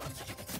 First blood.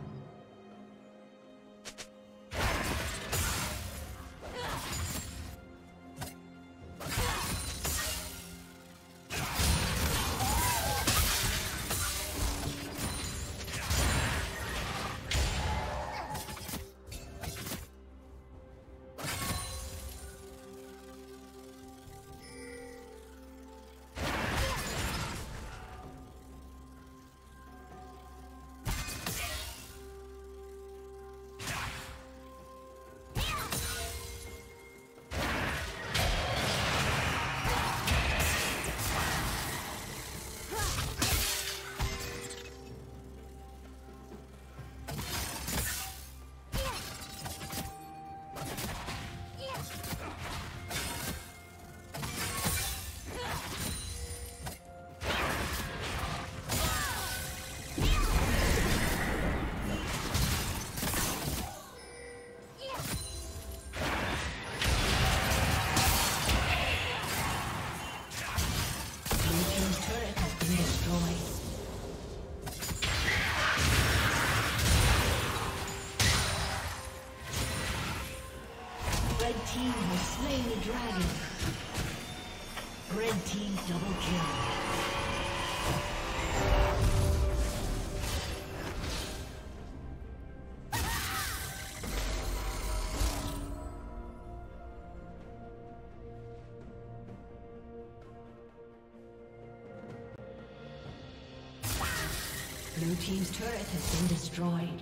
Red team has slain the dragon. Red team double kill. Blue Team's turret has been destroyed.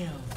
Kill.